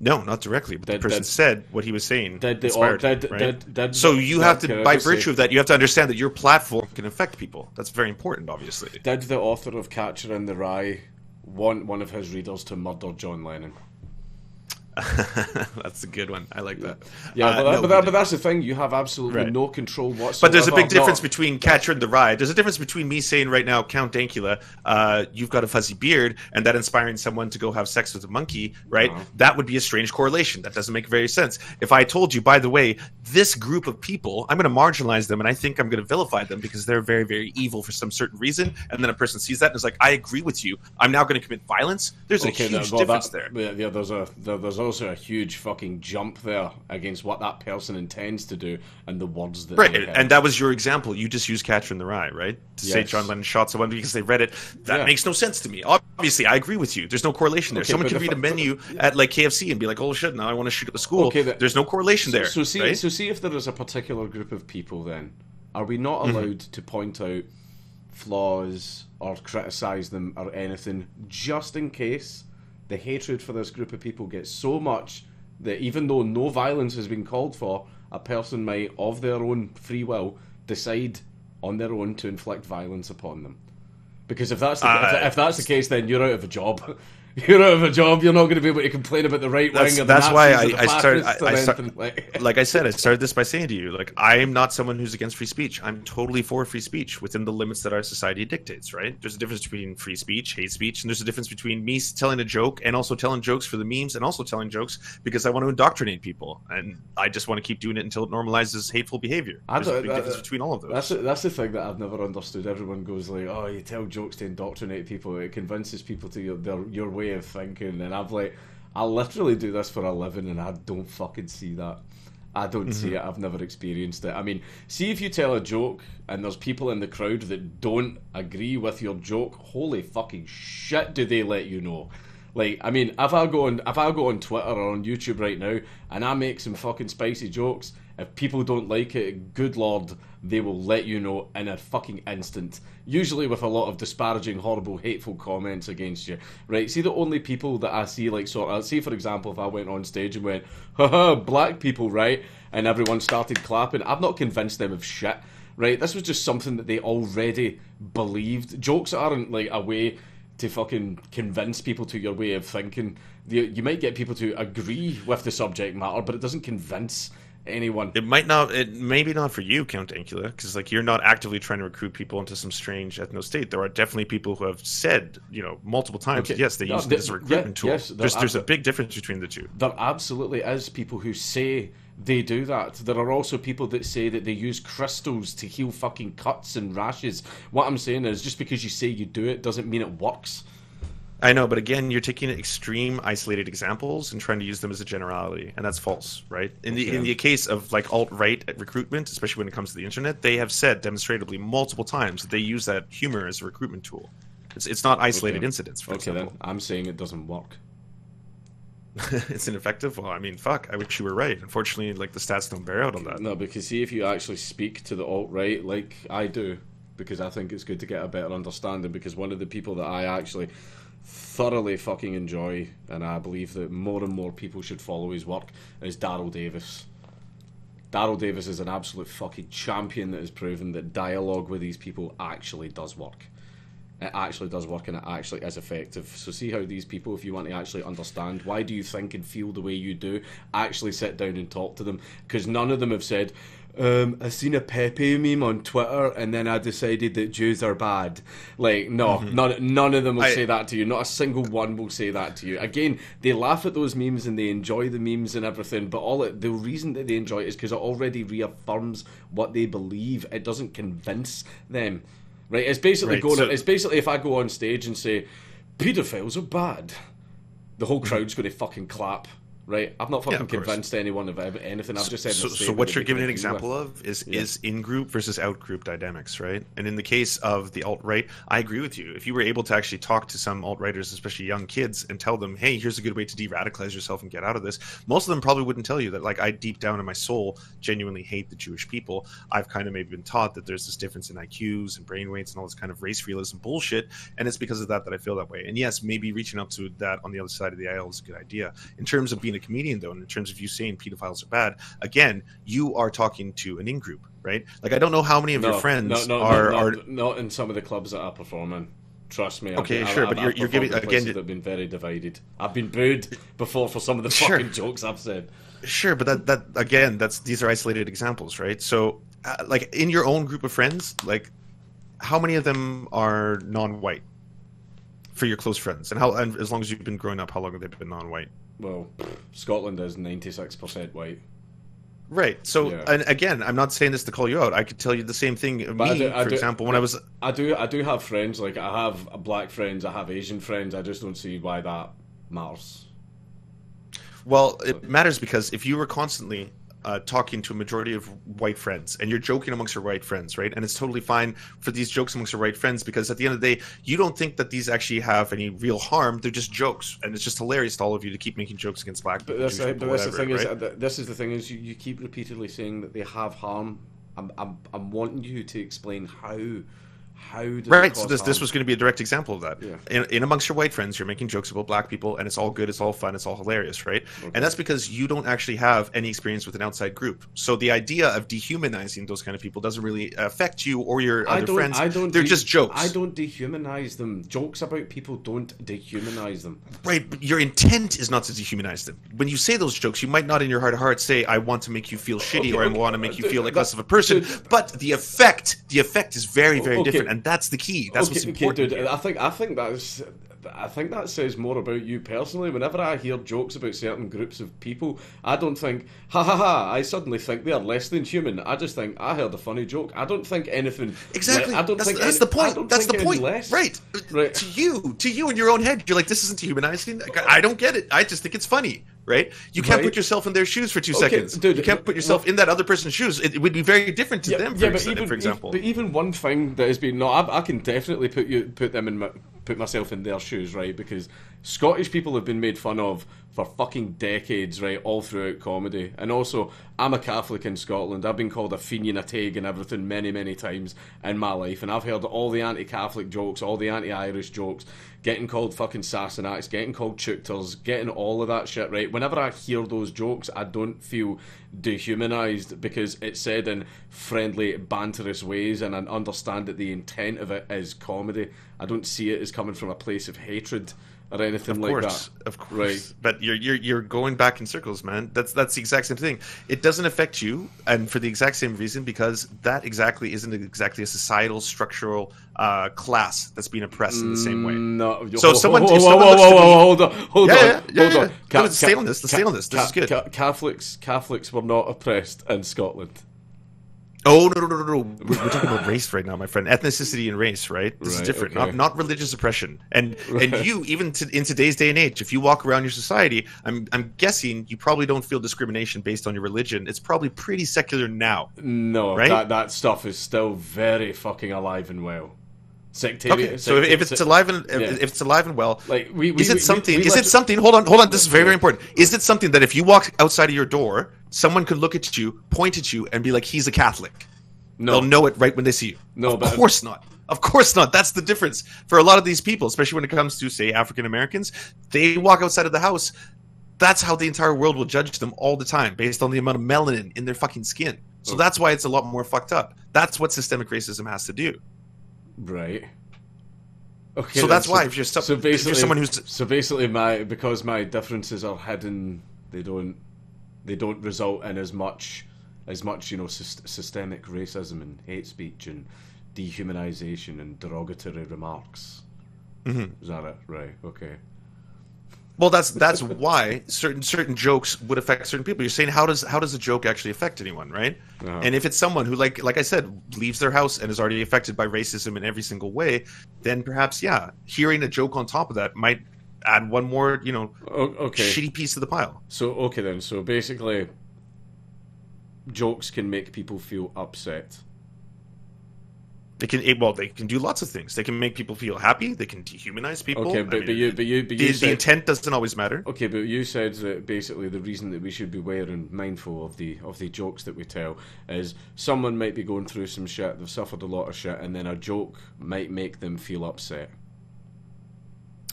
No, not directly, but Did- the person said what he was saying. Did the inspired him, right? so you have to, by virtue of that, you have to understand that your platform can affect people. That's very important, obviously. Did the author of Catcher in the Rye want one of his readers to murder John Lennon? That's a good one. I like that. Yeah, Uh, but, that, no, but, that, but that's the thing. You have absolutely Right. no control whatsoever. But there's a big difference No, between Catcher in the Rye. There's a difference between me saying right now, Count Dankula, uh, you've got a fuzzy beard, and that inspiring someone to go have sex with a monkey, right? Uh-huh. That would be a strange correlation. That doesn't make very sense. If I told you, by the way, this group of people, I'm going to marginalize them, and I think I'm going to vilify them because they're very, very evil for some certain reason, and then a person sees that and is like, I agree with you. I'm now going to commit violence. There's Okay, a huge well, difference that- there. Yeah, yeah, there's a there, there's also a huge fucking jump there against what that person intends to do and the words that Right, and that was your example. You just used Catcher in the Rye, right? To say John Lennon shot someone because they read it. That Yeah. makes no sense to me. Obviously, I agree with you. There's no correlation there. Okay, Someone the read a menu at like KFC and be like, "Oh shit, now I want to shoot up a school." Okay, the- There's no correlation there. So see, right? so see if there is a particular group of people, then are we not Mm-hmm. allowed to point out flaws or criticize them or anything, just in case the hatred for this group of people gets so much that even though no violence has been called for, a person might, of their own free will, decide on their own to inflict violence upon them. Because if that's the, Uh, if, if that's the case, then you're out of a job. You're out of a job. You're not going to be able to complain about the right wing That's- or the that's why Nazis I- I started- I- I start- like- like I said, I started this by saying to you, like I am not someone who's against free speech. I'm totally for free speech within the limits that our society dictates. Right? There's a difference between free speech, hate speech, and there's a difference between me telling a joke and also telling jokes for the memes and also telling jokes because I want to indoctrinate people and I just want to keep doing it until it normalizes hateful behavior. There's a don't- big that- difference uh, between all of those. That's the, that's the thing that I've never understood. Everyone goes like, "Oh, you tell jokes to indoctrinate people. It convinces people to your their, your way of thinking." And I've like, I literally do this for a living, and I don't fucking see that. I don't see mm-hmm. it. I've never experienced it. I mean, see if you tell a joke and there's people in the crowd that don't agree with your joke. Holy fucking shit! Do they let you know? Like, I mean, if I go on if I go on Twitter or on YouTube right now and I make some fucking spicy jokes, if people don't like it, good lord, they will let you know in a fucking instant. Usually with a lot of disparaging, horrible, hateful comments against you. Right? See the only people that I see like sort of see for example if I went on stage and went, haha, black people, right? And everyone started clapping, I've not convinced them of shit. Right? This was just something that they already believed. Jokes aren't like a way to fucking convince people to your way of thinking. You, you might get people to agree with the subject matter, but it doesn't convince anyone. It might not. It maybe not for you, Count Dankula, because like you're not actively trying to recruit people into some strange ethno state. There are definitely people who have said, you know, multiple times, Okay. yes, they No, use it th- as a yeah, recruitment tool. yes, there there's there's a big difference between the two. There absolutely is people who say they do that. There are also people that say that they use crystals to heal fucking cuts and rashes. What I'm saying is, just because you say you do it doesn't mean it works. I know, but again, you're taking extreme, isolated examples and trying to use them as a generality, and that's false, right? In the in the case of like alt right recruitment, especially when it comes to the internet, they have said demonstrably multiple times that they use that humor as a recruitment tool. It's it's not isolated Okay. incidents, for Okay, example. then I'm saying it doesn't work. it's ineffective. Well, I mean, fuck. I wish you were right. Unfortunately, like the stats don't bear out on that. No, because see if you actually speak to the alt right like I do, because I think it's good to get a better understanding. Because one of the people that I actually thoroughly fucking enjoy, and I believe that more and more people should follow his work, is Daryl Davis. Daryl Davis is an absolute fucking champion that has proven that dialogue with these people actually does work. It actually does work and it actually is effective. So see how these people, if you want to actually understand why do you think and feel the way you do, actually sit down and talk to them. Because none of them have said, um, I seen a Pepe meme on Twitter and then I decided that Jews are bad. Like, no, none, none of them will I- say that to you. Not a single one will say that to you. Again, they laugh at those memes and they enjoy the memes and everything, but all it, the reason that they enjoy it is because it already reaffirms what they believe. It doesn't convince them. Right? It's basically Right, going. so- it's basically if I go on stage and say, "Pedophiles are bad," the whole crowd's going to fucking clap. Right? I've not fucking course. convinced anyone of anything. I've just said. So, so what you're giving an agree with. example of is Yeah. is in group versus out group dynamics, right? And in the case of the alt right, I agree with you. If you were able to actually talk to some alt righters, especially young kids, and tell them, "Hey, here's a good way to de-radicalize yourself and get out of this," most of them probably wouldn't tell you that. Like I deep down in my soul genuinely hate the Jewish people. I've kind of maybe been taught that there's this difference in IQs and brain weights and all this kind of race realism bullshit, and it's because of that that I feel that way. And yes, maybe reaching out to that on the other side of the aisle is a good idea. In terms of being a comedian, though, and in terms of you saying pedophiles are bad, again, you are talking to an in group, right? Like I don't know how many of your friends no, no, are no, are. no, not in some of the clubs that I perform in. Trust me. Okay, been- sure, I've- but I've you're- you're giving- again- that have been very divided. I've been booed before for some of the Sure. fucking jokes I've said. Sure, but that that again, that's these are isolated examples, right? So, uh, like in your own group of friends, like how many of them are non-white for your close friends, and how and as long as you've been growing up, how long have they been non-white? Well, Scotland is ninety six percent white. Right. So, Yeah. and again, I'm not saying this to call you out. I could tell you the same thing. But I Me, do- I for do- example, when I was I do I do have friends like I have black friends, I have Asian friends. I just don't see why that matters. Well, it matters because if you were constantly uh, talking to a majority of white friends and you're joking amongst your white friends, right? And it's totally fine for these jokes amongst your white friends because at the end of the day, you don't think that these actually have any real harm. They're just jokes, and it's just hilarious to all of you to keep making jokes against black people. But that's, the, but that's the whatever, thing is uh, this is the thing is you, you keep repeatedly saying that they have harm. I'm, I'm I'm wanting you to explain how How right so this, this was going to be a direct example of that. Yeah. in, in amongst your white friends you're making jokes about black people and it's all good it's all fun it's all hilarious right? And that's because you don't actually have any experience with an outside group. So the idea of dehumanizing those kind of people doesn't really affect you or your I other friends. I don't they're de- just jokes. I don't dehumanize them. Jokes about people don't dehumanize them. right but your intent is not to dehumanize them. When you say those jokes you might not in your heart of hearts say i want to make you feel shitty Okay, or i want to make you uh, feel like that- less of a person. but the effect the effect is very very Okay. different and that's the key that's what's okay, important dude. I think I think that's I think that says more about you personally. Whenever I hear jokes about certain groups of people, I don't think ha ha ha. I suddenly think they are less than human. I just think I heard a funny joke. I don't think anything. Exactly. I don't that's, think that's any- the point. That's the point. less. Right. Right. To you, to you in your own head, you're like, this isn't dehumanizing. I don't get it. I just think it's funny. Right? You can't Right. put yourself in their shoes for two Okay, seconds. dude, you can't put yourself in that other person's shoes. It, it would be very different to them, for, ex- but even, for example. But even one thing that has been no, I, I can definitely put you put them in my, put myself in their shoes, right? Because Scottish people have been made fun of for fucking decades, right, all throughout comedy. And also, I'm a Catholic in Scotland. I've been called a Fenian, a Taig, and everything many, many times in my life. And I've heard all the anti-Catholic jokes, all the anti-Irish jokes, getting called fucking Sassenachs, getting called Teuchters, getting all of that shit, right? Whenever I hear those jokes, I don't feel dehumanized because it's said in friendly, banterous ways, and I understand that the intent of it is comedy. I don't see it as coming from a place of hatred or anything Of like course, that. of course. Right. But you're you're you're going back in circles, man. That's that's the exact same thing. It doesn't affect you, and for the exact same reason, because that exactly isn't exactly a societal structural uh, class that's being oppressed in the same way. No. So if someone- if whoa, someone looks to whoa, hold on, hold Yeah, on, yeah, yeah, hold yeah. on. No, let's stay on this, stay on this. This is good. Catholics, Catholics were not oppressed in Scotland. Oh no no no no no! We're, we're talking about race right now, my friend. Ethnicity and race, right? This Right, is different. okay. Not not religious oppression. And Right. and you even to, in today's day and age, if you walk around your society, I'm I'm guessing you probably don't feel discrimination based on your religion. It's probably pretty secular now. No, Right? that that stuff is still very fucking alive and well. Sectarian. Okay, so if, if it's alive and if, Yeah. if it's alive and well, Like, we- we- is it we- something? we is it something? Hold on, hold on. This is very very important. Is it something that if you walk outside of your door, someone could look at you, point at you, and be like, "He's a Catholic." no, They'll know it right when they see you. No, of course not. Of course not. That's the difference for a lot of these people, especially when it comes to say African Americans. They walk outside of the house. That's how the entire world will judge them all the time, based on the amount of melanin in their fucking skin. So oh. that's why it's a lot more fucked up. That's what systemic racism has to do. Right. Okay, So that's why if you're, so if you're basically, someone who's so basically my because my differences are hidden, they don't they don't result in as much as much you know sys- systemic racism and hate speech and dehumanization and derogatory remarks. Mm-hmm. Is that it? Right. Okay. Well, that's that's why certain certain jokes would affect certain people. You're saying how does how does a joke actually affect anyone, right? Uh-huh. And if it's someone who, like like I said, leaves their house and is already affected by racism in every single way, then perhaps yeah, hearing a joke on top of that might add one more you know okay. shitty piece to the pile. So okay then. So basically, jokes can make people feel upset. They can well they can do lots of things. They can make people feel happy. They can dehumanize people. Okay, I but, mean, but you but you but the, you the said, intent doesn't always matter. Okay, but you said that basically the reason that we should be aware and mindful of the of the jokes that we tell is someone might be going through some shit, they've suffered a lot of shit, and then a joke might make them feel upset.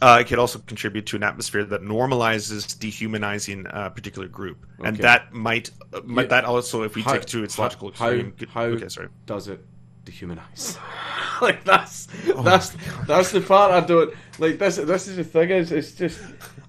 Uh, it could also contribute to an atmosphere that normalizes dehumanizing a particular group, and that might, uh, might Yeah. that also, if we How- take it to its how- logical how- extreme, could- how- okay, sorry. Does it dehumanize? like that's Oh that's that's the part I don't like. This this is the thing is it's just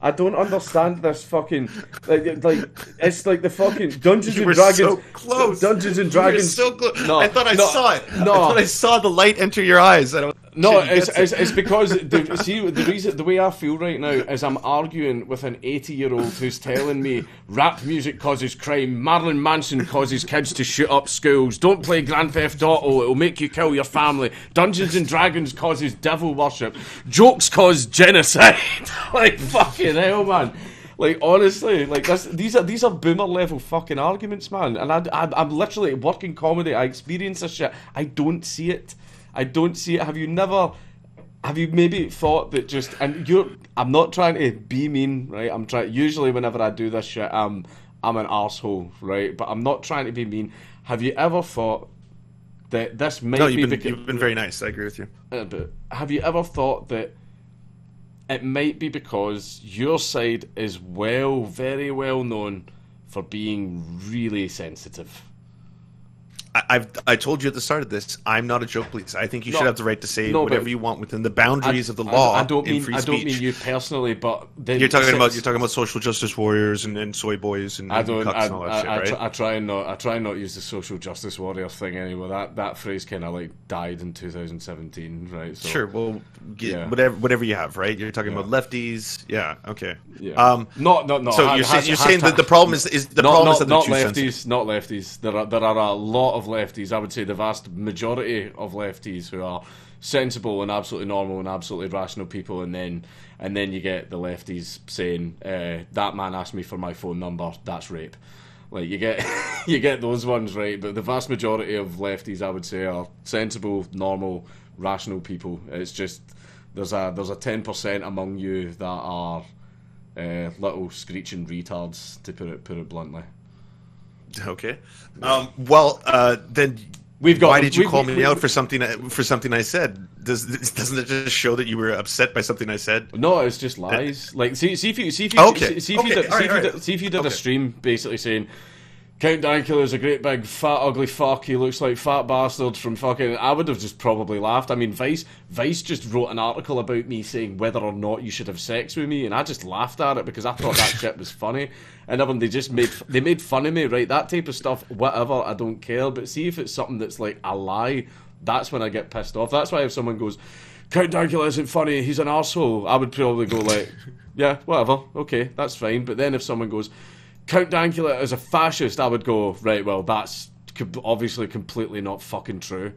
I don't understand this fucking like like it's like the fucking Dungeons You and were Dragons so close. Dungeons and You were Dragons so close. No, I thought I no, saw it. no. I thought I saw the light enter your eyes. I don't, No, it's, it's, it's because the, see the reason the way I feel right now is I'm arguing with an 80 year old who's telling me rap music causes crime, Marilyn Manson causes kids to shoot up schools, don't play Grand Theft Auto, it'll make you kill your family, Dungeons and Dragons causes devil worship, jokes cause genocide. like fucking hell, man. Like honestly, like this, these are these are boomer level fucking arguments, man. And I, I, I'm literally working comedy. I experience this shit. I don't see it. I don't see it. Have you never? Have you maybe thought that just and you're? I'm not trying to be mean, right? I'm trying. Usually, whenever I do this shit, I'm I'm an asshole, right? But I'm not trying to be mean. Have you ever thought that this might No, be you've been, beca- you've been very nice. I agree with you. but have you ever thought that it might be because your side is well, very well known for being really sensitive? I, I've I told you at the start of this, I'm not a joke police. I think you No, should have the right to say no, whatever you want within the boundaries of the law I, don't in mean I don't mean you personally, but then You're talking since- about you're talking about social justice warriors and, and soy boys and, I don't. cucks I, and all that I, shit, right? try, I try and not. I try and not use the social justice warrior thing anymore. That that phrase kind of like died in 2017, right? So, Sure. Well, get, Yeah. whatever whatever you have, right? You're talking Yeah. about lefties. Yeah. Okay. Yeah. Um. not not not. So you're, saying, has- you're has- saying that the problem is is the not, problem not, is that not lefties, not lefties. There are there are a lot of lefties. I would say the vast majority of lefties who are sensible and absolutely normal and absolutely rational people, and then and then you get the lefties saying uh, that man asked me for my phone number. That's rape. Like you get you get those ones right, but the vast majority of lefties, I would say, are sensible, normal, rational people. It's just there's a there's a ten percent among you that are uh, little screeching retards, to put it put it bluntly. Okay. Um. Well, uh, then. We've got- Why did you we- call we- me we- out for something for something I said? Does doesn't it just show that you were upset by something I said? No, it's just lies. Like, see, see if you see if you Okay, see, see if you did, see alright, if you alright. did, see if you did a stream basically saying. Count Dankula is a great big fat ugly fuck. He looks like fat bastard from fucking. I would have just probably laughed. I mean, Vice Vice just wrote an article about me saying whether or not you should have sex with me, and I just laughed at it because I thought that shit was funny. And then they just made they made fun of me, right? That type of stuff, whatever. I don't care. But see if it's something that's like a lie, that's when I get pissed off. That's why if someone goes, Count Dankula isn't funny, he's an arsehole, I would probably go like, yeah, whatever, okay, that's fine. But then if someone goes, Count Dankula as a fascist, I would go, right, well, that's obviously completely not fucking true.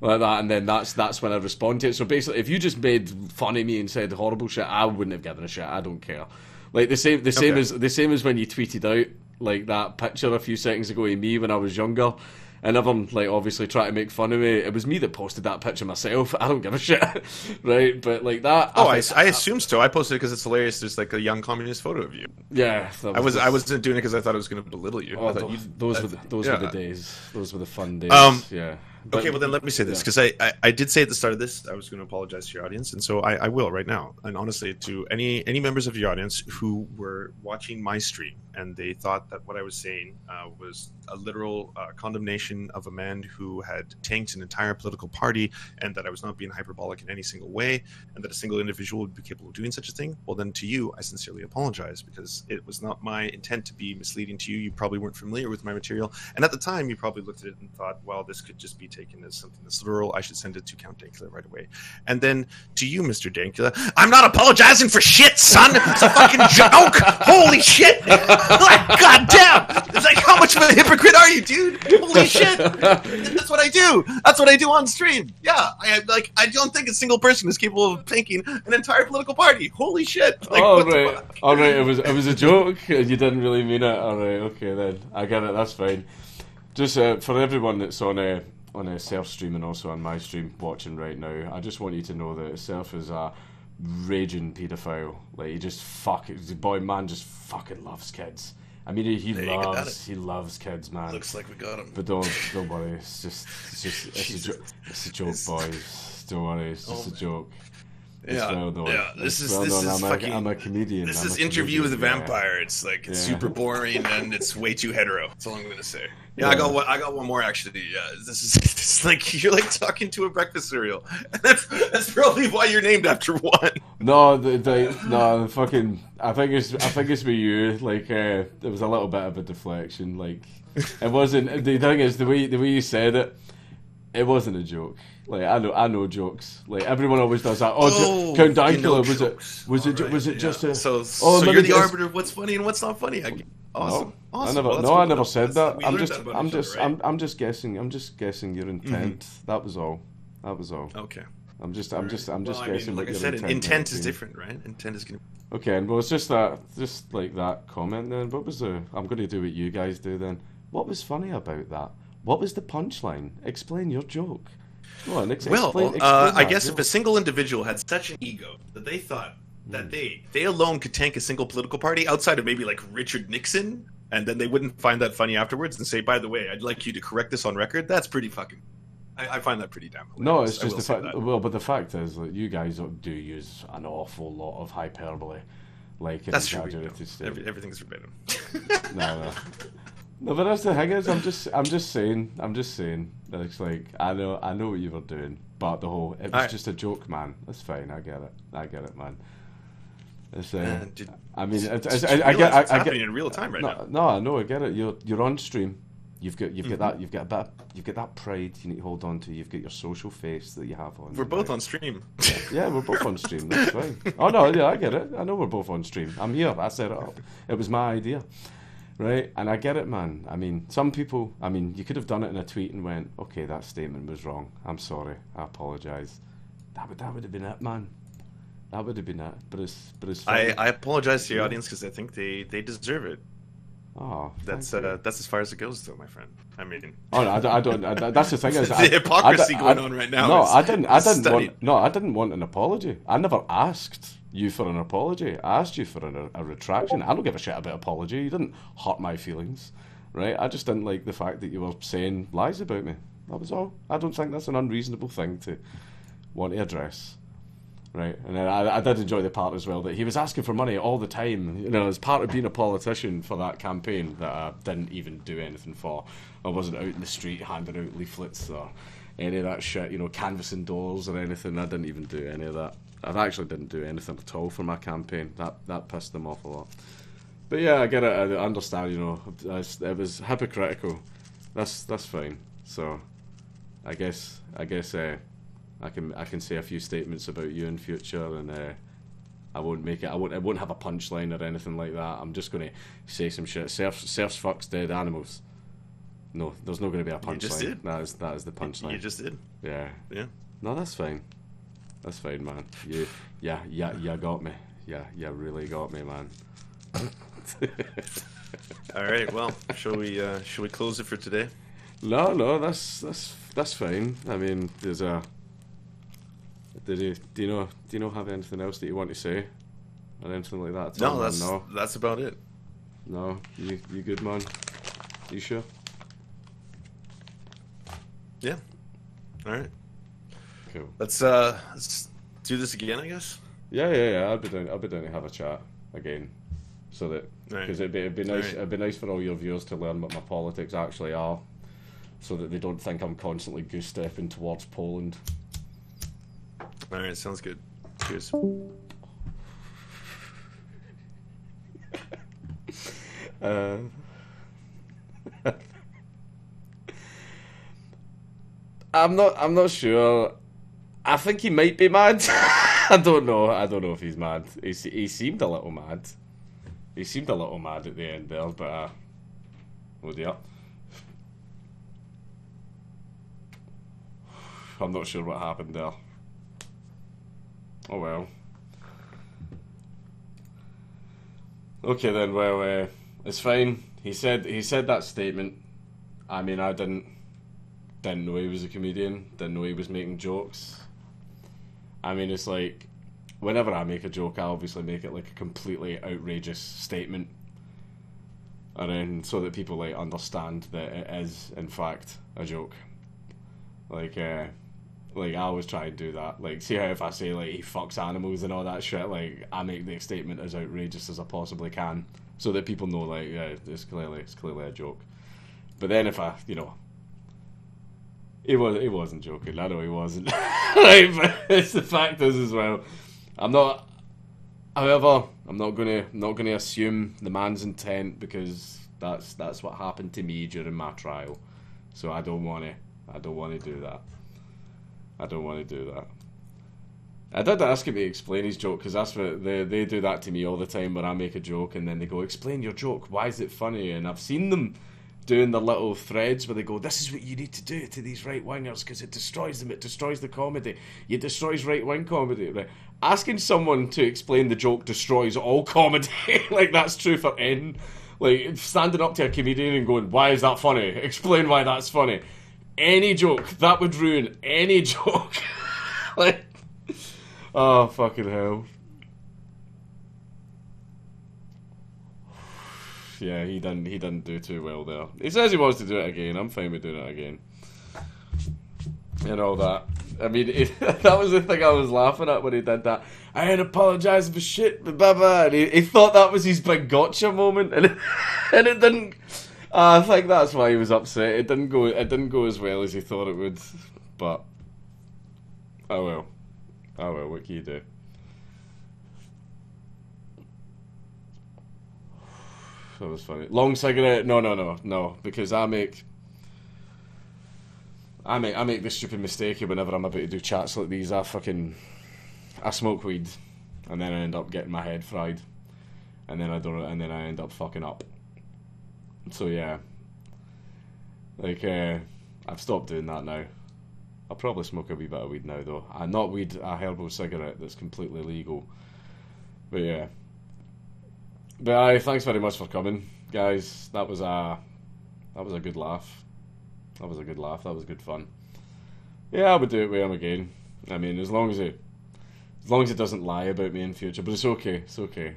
Like that, and then that's that's when I respond to it. So basically, if you just made fun of me and said horrible shit, I wouldn't have given a shit. I don't care. Like the same, the same Okay. as the same as when you tweeted out like that picture a few seconds ago of me when I was younger, and everyone like obviously trying to make fun of me. It was me that posted that picture myself. I don't give a shit, right? But like that. Oh, I, think- I assume so. I posted it because it's hilarious. There's like a young communist photo of you. yeah. that I was just- I wasn't doing it because I thought it was going to belittle you. Oh, I thought those, those I- were the, those yeah. were the days. Those were the fun days. Um, yeah. Okay, well then let me say this yeah. because I, I I did say at the start of this I was going to apologize to your audience, and so I, I will right now. And honestly, to any any members of your audience who were watching my stream and they thought that what I was saying uh, was a literal uh, condemnation of a man who had tanked an entire political party, and that I was not being hyperbolic in any single way, and that a single individual would be capable of doing such a thing. Well, then to you, I sincerely apologize because it was not my intent to be misleading to you. You probably weren't familiar with my material, and at the time, you probably looked at it and thought, well, this could just be taken as something that's literal. I should send it to Count Dankula right away. And then to you, Mr. Dankula, I'm not apologizing for shit, son. It's a fucking joke. Holy shit. like, goddamn. It's like, how much of a hypocrite are you, dude? Holy shit. That's what I do. That's what I do on stream. Yeah. I like. I don't think a single person is capable of tanking an entire political party. Holy shit. Like, oh right, all right. It was it was a joke. You didn't really mean it. All right, okay then. I get it. That's fine. Just uh, for everyone that's on a on a self stream and also on my stream watching right now, I just want you to know that self is a raging paedophile. Like he just fuck the boy man just fucking loves kids. I mean he, loves he loves kids, man. Looks like we got him. But don't don't worry. It's just it's just it's a, jo- it's a joke, boys. Don't worry. It's just Oh, a joke. Yeah, yeah, this It's is- this is I'm, fucking- a, I'm a comedian. This I'm is interview with a comedian, yeah. vampire. It's like it's Yeah. super boring and it's way too hetero. That's all I'm gonna say. Yeah, I got one. I got one more actually. Yeah, this is it's like you're like talking to a breakfast cereal. that's that's probably why you're named after one. No, the, the no, the fucking. I think it's I think it's with you. Like uh, there was a little bit of a deflection. Like it wasn't. The thing is the way the way you said it. It wasn't a joke. Like I know, I know jokes. Like everyone always does that. Oh, Oh, Count Dankula was jokes. it? Was it? Right, Was it yeah. just a? So, Oh, so you're the arbiter of what's funny and what's not funny. I, awesome. No, awesome. I never. Well, no, I never said that. I'm just. that I'm just. right? I'm. I'm just guessing. I'm just guessing your mm-hmm. intent. That was all. That was all. Okay. I'm just. I'm just. I'm just well, I guessing mean, like I said, intent, intent is different, right? Intent is gonna. Okay, and well, it's just that, just like that comment. Then, what was the? I'm going to do what you guys do. Then, what was funny about that? What was the punchline? Explain your joke. On, Well, explain, uh, I guess if a single individual had such an ego that they thought that they they alone could tank a single political party outside of maybe like Richard Nixon, and then they wouldn't find that funny afterwards and say, "By the way, I'd like you to correct this on record." That's pretty fucking. I, I find that pretty damn. No, it's just the fact. that. Well, but the fact is that you guys do use an awful lot of hyperbole, like That's true. Every, everything's verbatim. no, no. No, but that's the thing is, I'm just, I'm just saying, I'm just saying. that It's like I know, I know what you were doing, but the whole it was Alright. just a joke, man. That's fine. I get it. I get it, man. It's, uh, Uh, did- I mean, did- it's, I, I get, realize I, it's I get in real time right no, now. No, I know, I get it. You're, you're on stream. You've got, you've got Mm-hmm. that, you've got that, you've got that pride you need to hold on to. You've got your social face that you have on. We're both right? on stream. Yeah, we're both on stream. That's fine. Oh no, yeah, I get it. I know we're both on stream. I'm here. I set it up. It was my idea, right? And I get it, man. I mean, some people. I mean, you could have done it in a tweet and went, "Okay, that statement was wrong. I'm sorry. I apologize." That would that would have been it, man. That would have been it. But it's but it's. I. I apologize to your Yeah. audience because I think they, they deserve it. oh, That's uh, that's as far as it goes, though, my friend. I mean, Oh, no, I, don't- I don't. I, that's the thing is, The I- hypocrisy I- going on right now No, is- I didn't. I didn't stunning. want. No, I didn't want an apology. I never asked you for an apology. I asked you for a retraction. I don't give a shit about apology. You didn't hurt my feelings, right? I just didn't like the fact that you were saying lies about me. That was all. I don't think that's an unreasonable thing to want to address. Right, and then I, I did enjoy the part as well that he was asking for money all the time. You know, as part of being a politician for that campaign that I didn't even do anything for. I wasn't out in the street handing out leaflets or any of that shit. You know, canvassing doors or anything. I didn't even do any of that. I actually didn't do anything at all for my campaign. That that pissed them off a lot. But yeah, I get it. I understand. You know, it was hypocritical. That's that's fine. So, I guess I guess uh, I can I can say a few statements about you in future, and uh, I won't make it. I won't. I won't have a punchline or anything like that. I'm just going to say some shit. Serfs, Serfs fucks dead animals. No, there's not going to be a punchline. You just did. That is that is the punchline. you just did. yeah. Yeah. No, that's fine. That's fine, man. You, yeah, yeah, you got me. Yeah, you really got me, man. All right. Well, shall we uh, shall we close it for today? No, no, that's that's that's fine. I mean, there's a. Did you do you know do you know have anything else that you want to say, or anything like that? No, that's no, that's about it. no. You you good, man? You sure? Yeah. All right. Cool. Let's uh let's do this again, I guess. Yeah, yeah, yeah. I'll be down. I'll be down to have a chat again, so that Right. because it'd be it'd be nice Right. it'd be nice for all your viewers to learn what my politics actually are, so that they don't think I'm constantly goose stepping towards Poland. All right. Sounds good. Cheers. Uh, I'm not. I'm not sure. I think he might be mad. I don't know. I don't know if he's mad. He he seemed a little mad. He seemed a little mad at the end there, but uh, oh dear. I'm not sure what happened there. Oh well. Okay then. Well, uh, it's fine. He said he said that statement. I mean, I didn't didn't know he was a comedian. Didn't know he was making jokes. I mean, it's like whenever I make a joke, I obviously make it like a completely outrageous statement, and then so that people like understand that it is in fact a joke. Like, uh, like I always try and do that. Like, see how if I say like he fucks animals and all that shit, like I make the statement as outrageous as I possibly can, so that people know like yeah, it's clearly it's clearly a joke. But then if I, you know, he was he wasn't joking. I know he wasn't. but it's the fact is as well. I'm not. However, I'm not gonna not gonna assume the man's intent because that's that's what happened to me during my trial. So I don't want to. I don't want to do that. I don't want to do that. I did ask him to explain his joke because that's what they they do that to me all the time where I make a joke and then they go explain your joke. Why is it funny? And I've seen them doing the little threads where they go, "This is what you need to do to these right wingers because it destroys them. It destroys the comedy. It destroys right wing comedy." Right? Asking someone to explain the joke destroys all comedy. like that's true for N. Like standing up to a comedian and going, "Why is that funny? Explain why that's funny." Any joke that would ruin any joke. like, oh fucking hell. Yeah, he didn't. He didn't do too well there. He says he wants to do it again. I'm fine with doing it again. and all that. I mean, it, that was the thing I was laughing at when he did that. I ain't apologising for shit, blah blah. And he, he thought that was his big gotcha moment, and and it didn't. Uh, I think that's why he was upset. It didn't go. It didn't go as well as he thought it would. But oh well, oh well. What can you do? That was funny. Long cigarette? No, no, no, no. Because I make, I make, I make this stupid mistake whenever I'm about to do chats like these. I fucking, I smoke weed, and then I end up getting my head fried, and then I don't, and then I end up fucking up. So yeah, like uh, I've stopped doing that now. I'll probably smoke a wee bit of weed now though. Uh, not weed, a herbal cigarette that's completely legal. But yeah. But aye, thanks very much for coming, guys. That was a that was a good laugh. That was a good laugh. That was good fun. Yeah, I would do it with him again. I mean, as long as it as long as it doesn't lie about me in future, but it's okay. It's okay.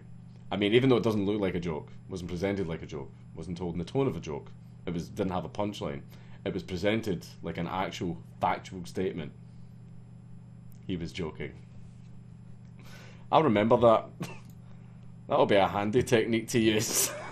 I mean, even though it doesn't look like a joke, wasn't presented like a joke, wasn't told in the tone of a joke, it was didn't have a punchline. It was presented like an actual factual statement. He was joking. I'll remember that. That'll be a handy technique to use.